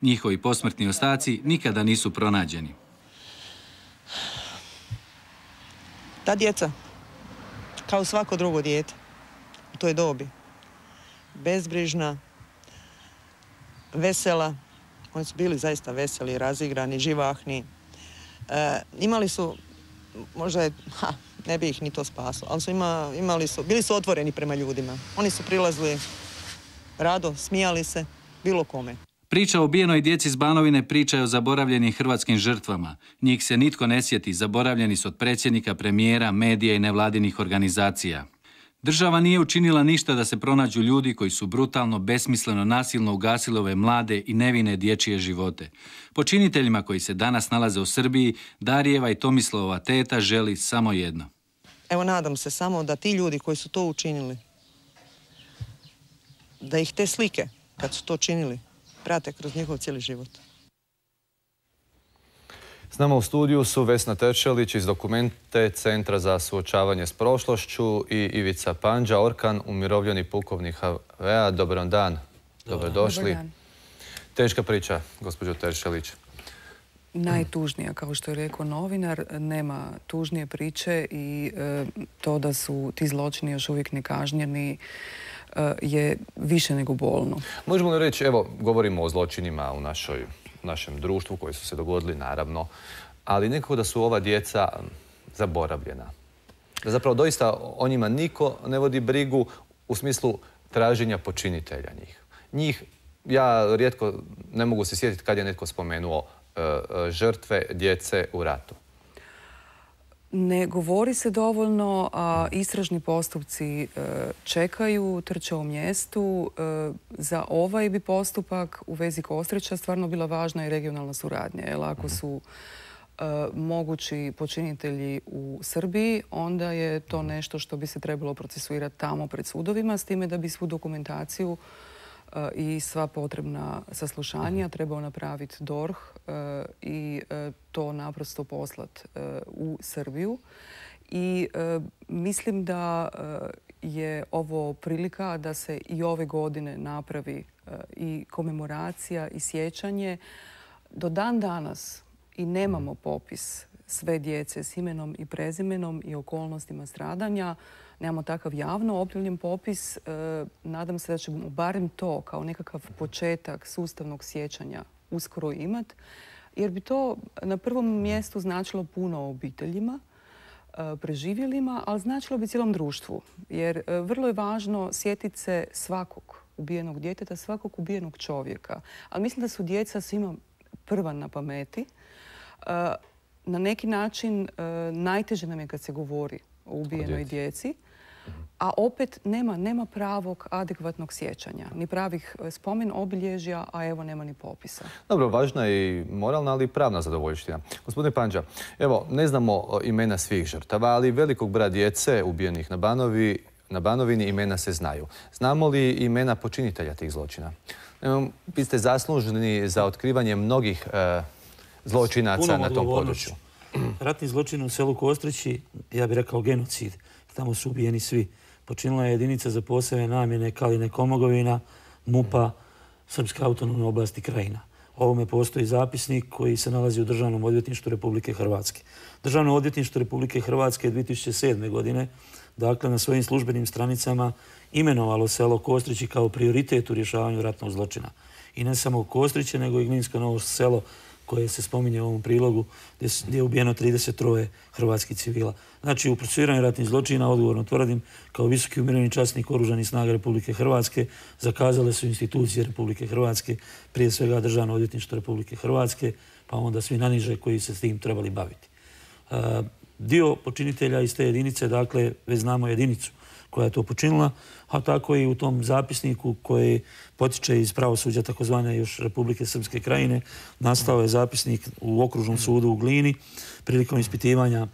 Njihovi posmrtni ostaci nikada nisu pronađeni. Ta djeca, kao svako drugo dijete u toj dobi, bezbrižna, vesela, oni su bili zaista veseli, razigrani, živahni. E, imali su, možda je, ha, ne bi ih ni to spaslo, ali su imali su, bili su otvoreni prema ljudima. Oni su prilazili rado, smijali se, bilo kome. Priča o bijenoj djeci s Banovine priča je o zaboravljenim hrvatskim žrtvama. Njih se nitko ne sjeti, zaboravljeni su od predsjednika, premijera, medija i nevladinih organizacija. Država nije učinila ništa da se pronađu ljudi koji su brutalno, besmisleno, nasilno ugasili ove mlade i nevine dječje živote. Počiniteljima koji se danas nalaze u Srbiji, Darijeva i Tomislava teta želi samo jedno. Evo nadam se samo da ti ljudi koji su to učinili, da ih te slike, kad su to činili, prate kroz njihov cijeli život. S nama u studiju su Vesna Tečelić iz dokumente Centra za suočavanje s prošlošću i Ivica Panđa, Orkan, umirovljeni pukovnik HVA. Dobar dan, dobrodošli. Teška priča, gospođo Tečelić. Najtužnija, kao što je rekao novinar, nema tužnije priče i e, to da su ti zločini još uvijek nekažnjeni je više nego bolno. Možemo li reći, evo, govorimo o zločinima u našoj našem društvu koji su se dogodili, naravno, ali nekako da su ova djeca zaboravljena. Da zapravo doista o njima niko ne vodi brigu u smislu traženja počinitelja njih. Njih, ja rijetko ne mogu se sjetiti kad je netko spomenuo e, e, žrtve djece u ratu. Ne govori se dovoljno, a istražni postupci e, čekaju, trče u mjestu. E, za ovaj bi postupak u vezi Kostrića stvarno bila važna i regionalna suradnja. Jer ako su e, mogući počinitelji u Srbiji, onda je to nešto što bi se trebalo procesuirati tamo pred sudovima, s time da bi svu dokumentaciju i sva potrebna saslušanja trebao napraviti DORH e, i e, to naprosto poslat u Srbiju. I mislim da je ovo prilika da se i ove godine napravi i komemoracija i sjećanje. Do dan danas i nemamo popis sve djece s imenom i prezimenom i okolnostima stradanja nemamo takav javno objavljen popis. E, nadam se da ćemo barem to kao nekakav početak sustavnog sjećanja uskoro imat. Jer bi to na prvom mjestu značilo puno obiteljima, e, preživjelima, ali značilo bi cijelom društvu. Jer e, vrlo je važno sjetiti se svakog ubijenog djeteta, svakog ubijenog čovjeka. Ali mislim da su djeca svima prva na pameti. Na neki način najteže nam je kad se govori o ubijenoj djeci a opet nema, nema pravog adekvatnog sjećanja, ni pravih e, spomen obilježja, a evo nema ni popisa. Dobro, važna je i moralna, ali i pravna zadovoljština. Gospodine Panđa, evo, ne znamo imena svih žrtava, ali velikog broja djece ubijenih na Banovi, na Banovini imena se znaju. Znamo li imena počinitelja tih zločina? Vi ste zaslužni za otkrivanje mnogih e, zločinaca na tom području. Ratni zločin u selu Kostrići, ja bih rekao genocid. Tamo su ubijeni svi počinila je jedinica za posebne namjene Kaline Komogovina, MUPA, Srpska autonomna oblasti krajina. Ovome postoji zapisnik koji se nalazi u Državnom odvjetništvu Republike Hrvatske. Državno odvjetništvo Republike Hrvatske je 2007. godine, dakle na svojim službenim stranicama imenovalo selo Kostrići kao prioritet u rješavanju ratnog zločina. I ne samo Kostriće, nego i Glinsko novo selo koje se spominje u ovom prilogu gdje je ubijeno 33 hrvatskih civila. Znači, u procesuiranju ratnih zločina, odgovorno tvrdim, kao visoki umirovljeni časnik Oružanih snaga Republike Hrvatske, zakazale su institucije Republike Hrvatske, prije svega Državno odvjetništvo Republike Hrvatske, pa onda svi naniže koji se s tim trebali baviti. E, dio počinitelja iz te jedinice, dakle, već znamo jedinicu koja je to počinila, a tako i u tom zapisniku koji potiče iz pravosuđa takozvane još Republike Srpske krajine, nastao je zapisnik u okružnom sudu u Glini prilikom ispitivanja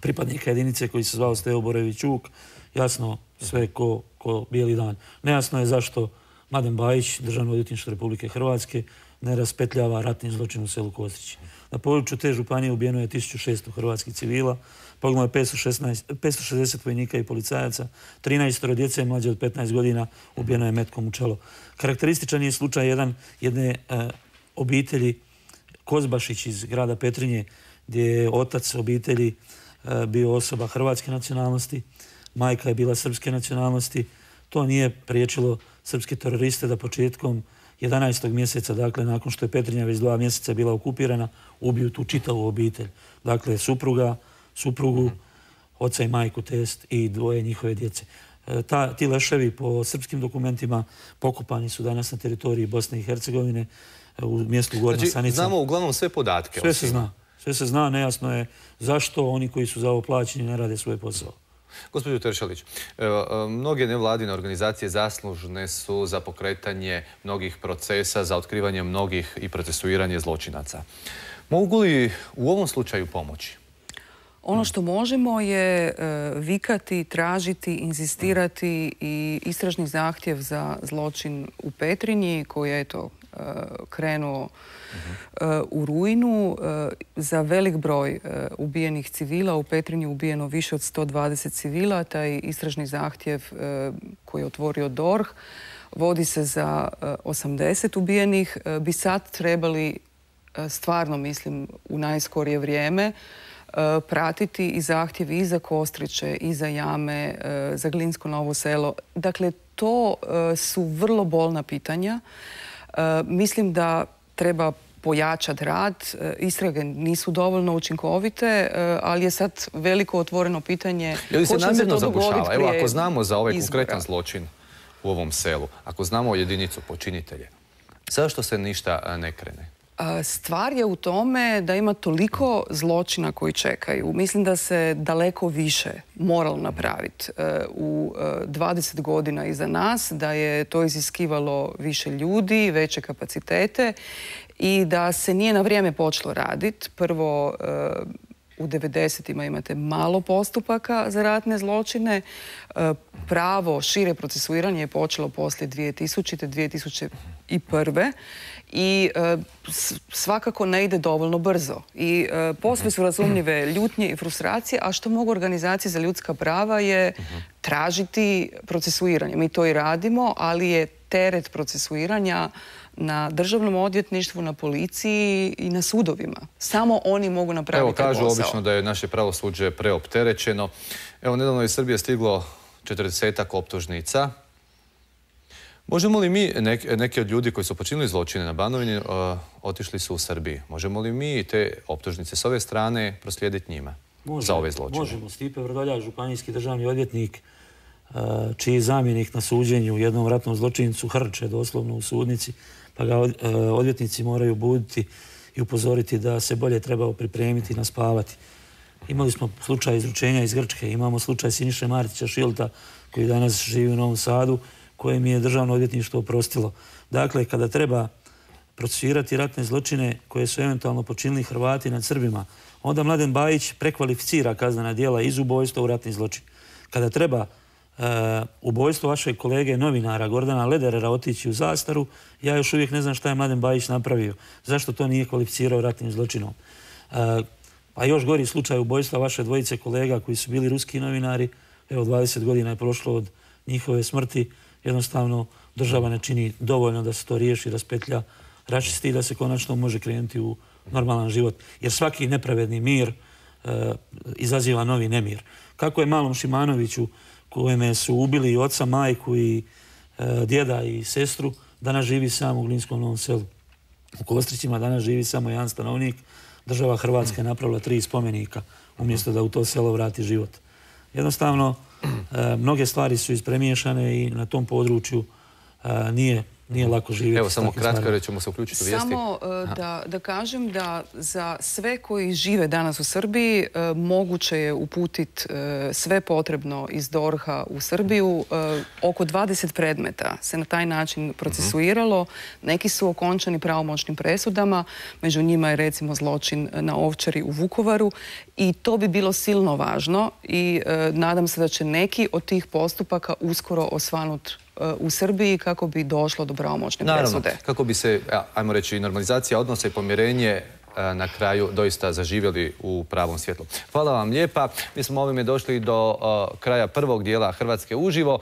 pripadnika jedinice koji se zvao Stevo Borević Čuk. Jasno, sve ko, ko bijeli dan. Nejasno je zašto Maden Bajić, državno odvjetništvo Republike Hrvatske, ne raspetljava ratni zločin u selu Kostrići. Na području te županije ubijeno je 1600 hrvatskih civila, poginulo je 560 vojnika i policajaca, 13 djece mlađe od 15 godina ubijeno je metkom u čelo. Karakterističan je slučaj jedan jedne e, obitelji Kozbašić iz grada Petrinje, gdje je otac obitelji e, bio osoba hrvatske nacionalnosti, majka je bila srpske nacionalnosti. To nije priječilo srpske teroriste da početkom 11. mjeseca, dakle nakon što je Petrinja već dva mjeseca bila okupirana, ubiju tu čitavu obitelj. Dakle, supruga, suprugu, oca i majku test i dvoje njihove djece. E, ta, ti leševi po srpskim dokumentima pokupani su danas na teritoriji Bosne i Hercegovine e, u mjestu Gornja znači, Sanica. Znamo uglavnom sve podatke. Sve se zna. Sve se zna, nejasno je zašto oni koji su za ovo plaćeni ne rade svoj posao. Gospodin Teršalić, e, mnoge nevladine organizacije zaslužne su za pokretanje mnogih procesa, za otkrivanje mnogih i procesuiranje zločinaca. Mogu li u ovom slučaju pomoći? Ono što možemo je e, vikati, tražiti, inzistirati i istražni zahtjev za zločin u Petrinji koji je e, krenuo e, u rujnu. Za velik broj ubijenih civila u Petrinji ubijeno više od 120 civila. Taj istražni zahtjev koji je otvorio DORH vodi se za 80 ubijenih. Bi sad trebali stvarno mislim u najskorije vrijeme E, pratiti i zahtjevi i za Kostriće, i za Jame, e, za Glinsko Novo selo. Dakle, to e, su vrlo bolna pitanja. Mislim da treba pojačati rad. Istrage nisu dovoljno učinkovite, ali je sad veliko otvoreno pitanje Je li se namjerno zabušava? Evo, ako znamo za ovaj konkretan zločin u ovom selu, ako znamo jedinicu počinitelje, zašto se ništa ne krene? Stvar je u tome da ima toliko zločina koji čekaju. Mislim da se daleko više moralo napraviti e, u 20 e, godina iza nas, da je to iziskivalo više ljudi, veće kapacitete i da se nije na vrijeme počelo raditi. Prvo, e, u 90-ima imate malo postupaka za ratne zločine. Pravo šire procesuiranje je počelo poslije 2000. 2001 i e, svakako ne ide dovoljno brzo. I e, posve su razumljive ljutnje i frustracije, a što mogu organizacije za ljudska prava je tražiti procesuiranje. Mi to i radimo, ali je teret procesuiranja na državnom odvjetništvu, na policiji i na sudovima. Samo oni mogu napraviti Evo, kažu obično da je naše pravosuđe preopterećeno. Evo, nedavno je iz Srbije stiglo 40 optužnica Možemo li mi, neki od ljudi koji su počinili zločine na Banovini, uh, otišli su u Srbiji. Možemo li mi te optužnice s ove strane proslijediti njima za ove zločine? Možemo. Stipe Vrdoljak, županijski državni odvjetnik, čiji zamjenik na suđenju u jednom ratnom zločincu hrče doslovno u sudnici, pa ga uh, odvjetnici moraju buditi i upozoriti da se bolje trebao pripremiti i naspavati. Imali smo slučaj izručenja iz Grčke, imamo slučaj Siniše Martića Šilta koji danas živi u Novom Sadu, koje mi je državno odvjetništvo oprostilo. Dakle, kada treba procesirati ratne zločine koje su eventualno počinili Hrvati nad Srbima, onda Mladen Bajić prekvalificira kaznena dijela iz ubojstva u ratni zločin. Kada treba e, ubojstvo vašeg kolege novinara Gordana Lederera otići u zastaru, ja još uvijek ne znam šta je Mladen Bajić napravio. Zašto to nije kvalificirao ratnim zločinom? E, pa još gori slučaj ubojstva vaše dvojice kolega koji su bili ruski novinari. Evo, 20 godina je prošlo od njihove smrti jednostavno država ne čini dovoljno da se to riješi, raspetlja, račisti i da se konačno može krenuti u normalan život. Jer svaki nepravedni mir e, izaziva novi nemir. Kako je malom Šimanoviću, kojeme su ubili i oca, majku i e, djeda i sestru, danas živi sam u Glinskom novom selu. U Kostrićima danas živi samo jedan stanovnik. Država Hrvatska je napravila tri spomenika umjesto da u to selo vrati život. Jednostavno, E, mnoge stvari su ispremiješane i na tom području e, nije nije lako živjeti. Evo, samo kratko jer ćemo se uključiti u vijesti. Samo e, da, da kažem da za sve koji žive danas u Srbiji moguće je uputiti sve potrebno iz Dorha u Srbiju. Oko 20 predmeta se na taj način procesuiralo. Neki su okončani pravomoćnim presudama. Među njima je recimo zločin na Ovčari u Vukovaru i to bi bilo silno važno i nadam se da će neki od tih postupaka uskoro osvanut e, u Srbiji kako bi došlo do pravomoćne presude. Naravno, kako bi se, ajmo reći, normalizacija odnosa i pomirenje e, na kraju doista zaživjeli u pravom svjetlu. Hvala vam lijepa. Mi smo ovime došli do e, kraja prvog dijela Hrvatske uživo.